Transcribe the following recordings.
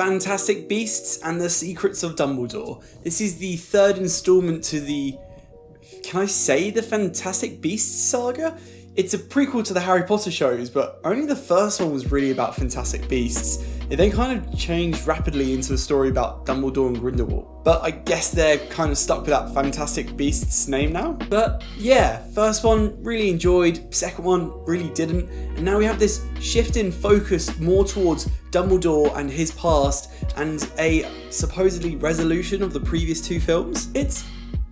Fantastic Beasts and the Secrets of Dumbledore. This is the third installment to the. Can I say the Fantastic Beasts saga? It's a prequel to the Harry Potter shows, but only the first one was really about Fantastic Beasts. It then kind of changed rapidly into a story about Dumbledore and Grindelwald. But I guess they're kind of stuck with that Fantastic Beasts name now. But yeah, first one really enjoyed, second one really didn't, and now we have this shift in focus more towards Dumbledore and his past and a supposedly resolution of the previous two films. It's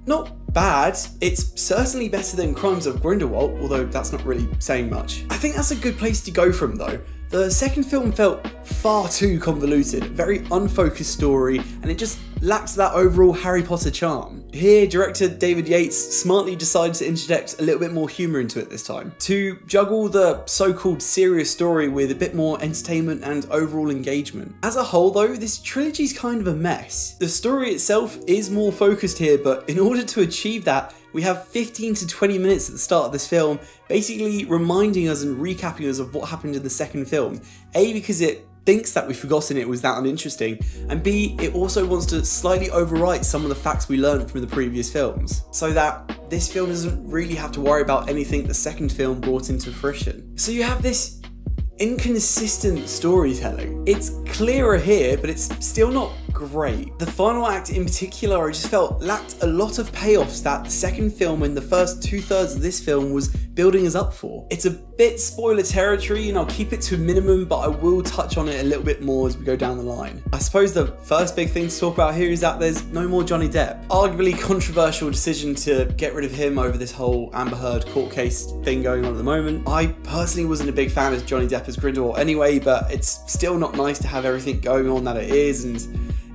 not bad. It's certainly better than Crimes of Grindelwald, although that's not really saying much. I think that's a good place to go from though. The second film felt far too convoluted, very unfocused story, and it just lacked that overall Harry Potter charm. Here, director David Yates smartly decided to interject a little bit more humour into it this time, to juggle the so-called serious story with a bit more entertainment and overall engagement. As a whole though, this trilogy's kind of a mess. The story itself is more focused here, but in order to achieve that, we have 15 to 20 minutes at the start of this film, basically reminding us and recapping us of what happened in the second film. A, because it thinks that we've forgotten it was that uninteresting, and B, it also wants to slightly overwrite some of the facts we learned from the previous films, so that this film doesn't really have to worry about anything the second film brought into fruition. So you have this inconsistent storytelling. It's clearer here, but it's still not great. The final act in particular, I just felt lacked a lot of payoffs that the second film and the first two thirds of this film was building is up for. It's a bit spoiler territory and I'll keep it to a minimum, but I will touch on it a little bit more as we go down the line. I suppose the first big thing to talk about here is that there's no more Johnny Depp. Arguably controversial decision to get rid of him over this whole Amber Heard court case thing going on at the moment. I personally wasn't a big fan of Johnny Depp as Grindelwald anyway, but it's still not nice to have everything going on that it is and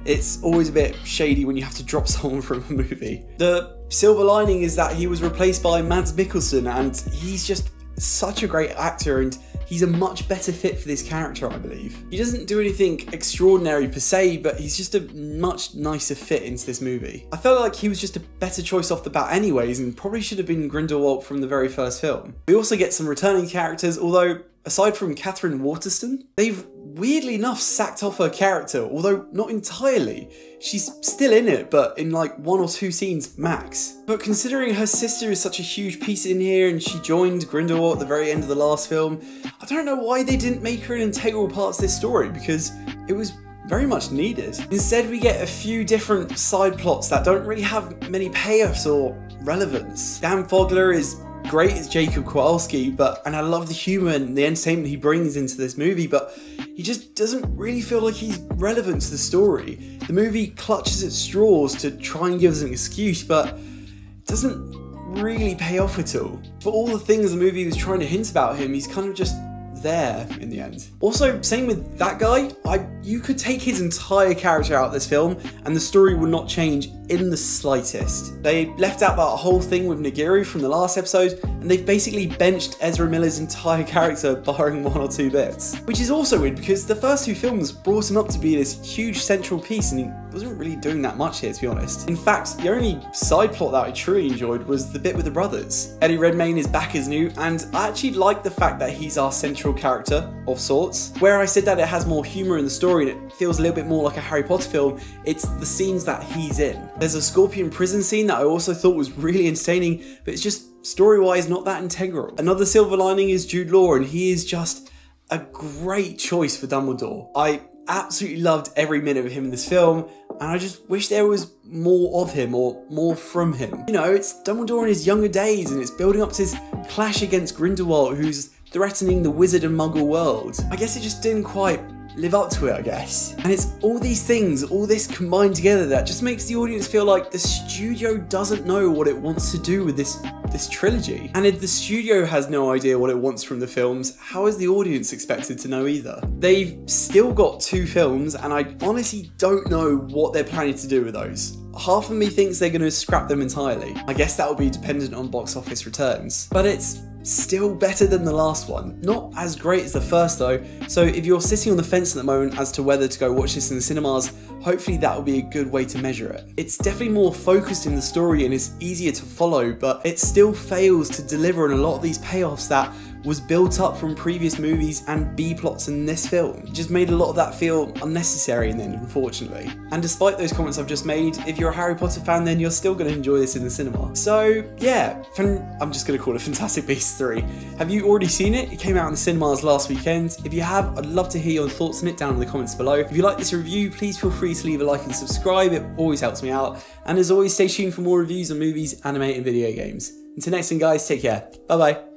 it's always a bit shady when you have to drop someone from a movie. The silver lining is that he was replaced by Mads Mikkelsen, and he's just such a great actor and he's a much better fit for this character, I believe. He doesn't do anything extraordinary per se, but he's just a much nicer fit into this movie. I felt like he was just a better choice off the bat anyways, and probably should have been Grindelwald from the very first film. We also get some returning characters, although aside from Katherine Waterston, they've weirdly enough sacked off her character, although not entirely. She's still in it, but in like one or two scenes max. But considering her sister is such a huge piece in here and she joined Grindelwald at the very end of the last film, I don't know why they didn't make her an integral part of this story because it was very much needed. Instead, we get a few different side plots that don't really have many payoffs or relevance. Dan Fogler is great as Jacob Kowalski, but and I love the humour and the entertainment he brings into this movie, but he just doesn't really feel like he's relevant to the story. The movie clutches at straws to try and give us an excuse, but doesn't really pay off at all. For all the things the movie was trying to hint about him, he's kind of just there in the end. Also, same with that guy, I you could take his entire character out of this film and the story would not change in the slightest. They left out that whole thing with Nagini from the last episode and they've basically benched Ezra Miller's entire character barring one or two bits. Which is also weird because the first two films brought him up to be this huge central piece and he wasn't really doing that much here to be honest. In fact, the only side plot that I truly enjoyed was the bit with the brothers. Eddie Redmayne is back as Newt and I actually like the fact that he's our central character of sorts. Where I said that it has more humour in the story story and it feels a little bit more like a Harry Potter film, it's the scenes that he's in. There's a Scorpion prison scene that I also thought was really entertaining, but it's just story-wise not that integral. Another silver lining is Jude Law and he is just a great choice for Dumbledore. I absolutely loved every minute of him in this film, and I just wish there was more of him or more from him. You know, it's Dumbledore in his younger days, and it's building up to his clash against Grindelwald, who's threatening the wizard and muggle world. I guess it just didn't quite live up to it, I guess. And it's all these things, all this combined together that just makes the audience feel like the studio doesn't know what it wants to do with this this trilogy. And if the studio has no idea what it wants from the films, how is the audience expected to know either? They've still got two films, and I honestly don't know what they're planning to do with those. Half of me thinks they're going to scrap them entirely. I guess that will be dependent on box office returns. But it's still better than the last one. Not as great as the first though, so if you're sitting on the fence at the moment as to whether to go watch this in the cinemas, hopefully that will be a good way to measure it. It's definitely more focused in the story and is easier to follow, but it still fails to deliver on a lot of these payoffs that was built up from previous movies and B plots in this film. It just made a lot of that feel unnecessary in the end, unfortunately. And despite those comments I've just made, if you're a Harry Potter fan, then you're still going to enjoy this in the cinema. So, yeah, I'm just going to call it Fantastic Beasts 3. Have you already seen it? It came out in the cinemas last weekend. If you have, I'd love to hear your thoughts on it down in the comments below. If you like this review, please feel free to leave a like and subscribe, it always helps me out. And as always, stay tuned for more reviews on movies, anime, and video games. Until next time, guys, take care. Bye bye.